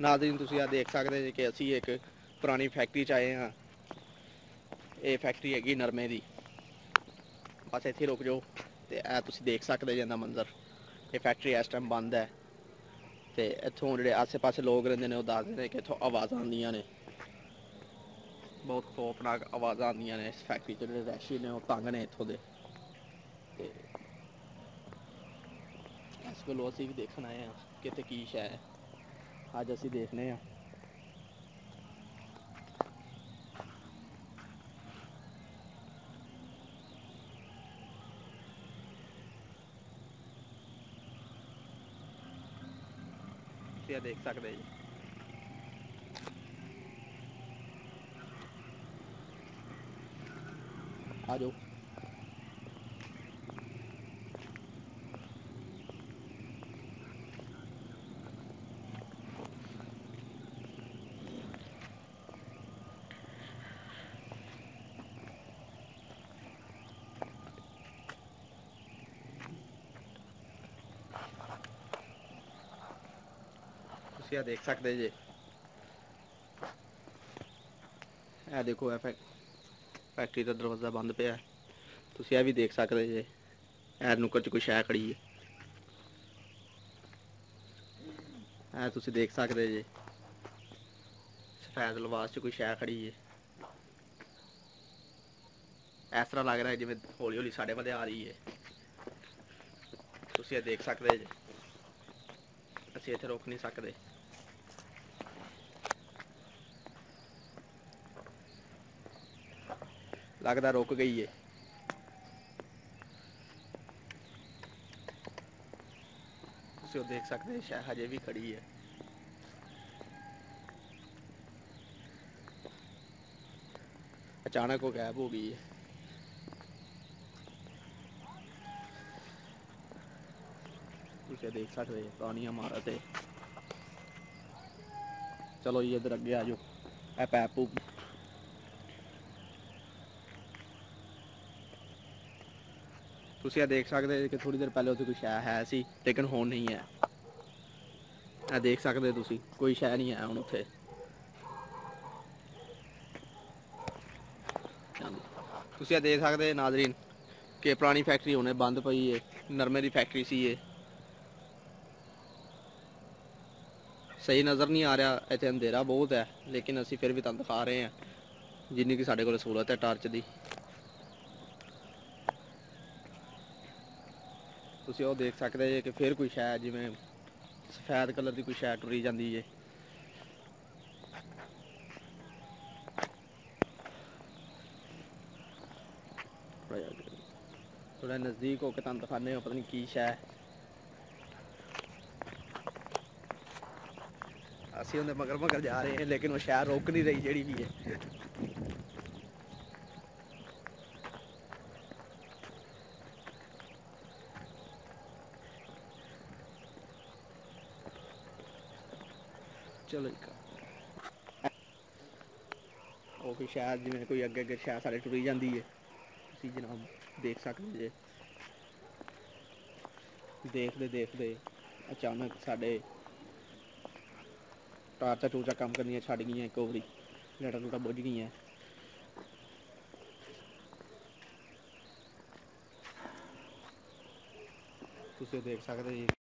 ਨਾਜ਼ਰੀਨ, ਤੁਸੀਂ ਆ ਦੇਖ ਸਕਦੇ ਜੀ ਕਿ ਅਸੀਂ ਇੱਕ ਪੁਰਾਣੀ ਫੈਕਟਰੀ 'ਚ ਆਏ ਹਾਂ। ਇਹ ਫੈਕਟਰੀ ਹੈਗੀ ਨਰਮੇ ਦੀ। ਬਸ ਇੱਥੇ ਰੁਕ ਜਾਓ ਤੇ ਇਹ ਤੁਸੀਂ ਦੇਖ ਸਕਦੇ ਜੇ ਇਹਦਾ ਮੰਜ਼ਰ। ਇਹ ਫੈਕਟਰੀ ਇਸ ਟਾਈਮ ਬੰਦ ਹੈ। ਤੇ ਇੱਥੋਂ ਜਿਹੜੇ ਆਸੇ ਪਾਸੇ ਲੋਕ ਰਹਿੰਦੇ ਨੇ, ਉਹ ਦੱਸਦੇ ਨੇ ਕਿ ਇੱਥੋਂ ਆਵਾਜ਼ਾਂ ਆਉਂਦੀਆਂ ਨੇ। ਬਹੁਤ ਖੌਫਨਾਕ ਆਵਾਜ਼ਾਂ ਆਉਂਦੀਆਂ ਨੇ ਇਸ ਫੈਕਟਰੀ 'ਚ, ਜਿਹੜੇ ਰੈਸ਼ੀ ਨੇ, ਉਹ ਤੰਗ ਨੇ ਇੱਥੋਂ ਦੇ। ਤੇ ਇਸ ਕੋਲ ਅਸੀਂ ਵੀ ਦੇਖਣ ਆਏ ਹਾਂ ਕਿ ਇੱਥੇ ਕੀ ਸ਼ੈ ਹੈ। ਅੱਜ ਅਸੀਂ ਦੇਖਨੇ ਆ ਤੁਸੀਂ ਇਹ ਦੇਖ ਸਕਦੇ ਜੀ ਆ ਜਾਓ ਤੁਸੀਂ ਆ, ਦੇਖ ਸਕਦੇ ਜੇ। ਇਹ ਦੇਖੋ, ਇਹ ਫੈਕ- ਫੈਕਟਰੀ ਦਾ ਦਰਵਾਜ਼ਾ ਬੰਦ ਪਿਆ ਹੈ। ਤੁਸੀਂ ਇਹ ਵੀ ਦੇਖ ਸਕਦੇ ਜੇ, ਇਹ ਨੁੱਕਰ 'ਚ ਕੋਈ ਸ਼ੈ ਖੜੀ ਹੈ। ਇਹ ਤੁਸੀਂ ਦੇਖ ਸਕਦੇ ਜੇ, ਸਫੈਦ ਲਿਬਾਸ 'ਚ ਕੋਈ ਸ਼ੈ ਖੜੀ ਹੈ। ਇਸ ਤਰ੍ਹਾਂ ਲੱਗ ਰਿਹਾ ਜਿਵੇਂ ਹੌਲੀ ਹੌਲੀ ਸਾਡੇ ਵੱਲ ਆ ਰਹੀ ਹੈ। ਤੁਸੀਂ ਇਹ ਦੇਖ ਸਕਦੇ ਜੇ। ਅਸੀਂ ਇੱਥੇ ਰੋਕ ਨਹੀਂ ਸਕਦੇ। ਲੱਗਦਾ ਰੁਕ ਗਈ ਏ। ਤੁਸੀਂ ਉਹ ਦੇਖ ਸਕਦੇ ਸ਼ਾਇਦ ਹਜੇ ਵੀ ਖੜੀ ਹੈ ਅਚਾਨਕ ਉਹ ਗਾਇਬ ਹੋ ਗਈ ਹੈ ਤੁਸੀਂ ਦੇਖ ਸਕਦੇ ਹੋ ਪੁਰਾਣੀ ਇਮਾਰਤ ਹੈ ਚਲੋ ਜੀ, ਇੱਧਰ ਅੱਗੇ ਆ ਜਾਓ। ਇਹ ਪੈਪ ਤੁਸੀਂ ਇਹ ਦੇਖ ਸਕਦੇ ਹੋ ਕਿ ਥੋੜੀ ਦੇਰ ਪਹਿਲੇ ਉੱਥੇ ਕੋਈ ਸ਼ੈ ਹੈ ਸੀ, ਲੇਕਿਨ ਹੁਣ ਨਹੀਂ ਹੈ। ਇਹ ਦੇਖ ਸਕਦੇ ਤੁਸੀਂ, ਕੋਈ ਸ਼ੈ ਨਹੀਂ ਹੈ ਹੁਣ ਉੱਥੇ। ਤੁਸੀਂ ਇਹ ਦੇਖ ਸਕਦੇ ਨਾਜ਼ਰੀਨ ਕਿ ਪੁਰਾਣੀ ਫੈਕਟਰੀ ਹੁਣੇ ਬੰਦ ਪਈ ਹੈ ਨਰਮੇ ਦੀ ਫੈਕਟਰੀ ਸੀ ਇਹ। ਸਹੀ ਨਜ਼ਰ ਨਹੀਂ ਆ ਰਿਹਾ, ਇੱਥੇ ਅੰਧੇਰਾ ਬਹੁਤ ਹੈ, ਲੇਕਿਨ ਅਸੀਂ ਫਿਰ ਵੀ ਤੁਹਾਨੂੰ ਦਿਖਾ ਰਹੇ ਹਾਂ, ਜਿੰਨੀ ਕਿ ਸਾਡੇ ਕੋਲ ਸਹੂਲਤ ਹੈ ਟਾਰਚ ਦੀ। ਤੁਸੀਂ ਉਹ ਦੇਖ ਸਕਦੇ ਜੇ ਕਿ ਫਿਰ ਕੋਈ ਸ਼ਾਇਦ ਜਿਵੇਂ ਸਫੈਦ ਕਲਰ ਦੀ ਕੋਈ ਸ਼ਾਇਦ ਟੁਰੀ ਜਾਂਦੀ ਏ ਥੋੜਾ ਨਜ਼ਦੀਕ ਹੋ ਕੇ ਤੁਹਾਨੂੰ ਦਿਖਾਣੇ ਹੋ, ਪਤਾ ਨਹੀਂ ਕੀ ਸ਼ੈ ਅਸੀਂ ਉਹਦੇ ਮਗਰ ਮਗਰ ਜਾ ਰਹੇ ਹਾਂ, ਲੇਕਿਨ ਉਹ ਸ਼ਹਿਰ ਰੋਕ ਨਹੀਂ ਰਹੀ ਜਿਹੜੀ ਵੀ ਹੈ। ਚਲੋ ਜੀ ਉਹ ਵੀ ਸ਼ਾਇਦ ਜਿਵੇਂ ਕੋਈ ਅੱਗੇ ਅੱਗੇ ਸ਼ਾਇਦ ਸਾਡੇ ਟੁਰੀ ਜਾਂਦੀ ਹੈ ਤੁਸੀਂ ਜਨਾਬ ਦੇਖ ਸਕਦੇ ਜੇ। ਦੇਖਦੇ ਦੇਖਦੇ ਅਚਾਨਕ ਸਾਡੇ ਟਾਰਚਾ ਟੂਚਾ ਕੰਮ ਕਰਨੀਆਂ ਛੱਡ ਗਈਆਂ ਇੱਕ ਵਾਰੀ। ਲੈਟਾ ਟੂਟਾ ਬੁੱਝ ਗਈਆਂ। ਤੁਸੀਂ ਦੇਖ ਸਕਦੇ ਜੀ।